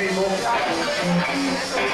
people.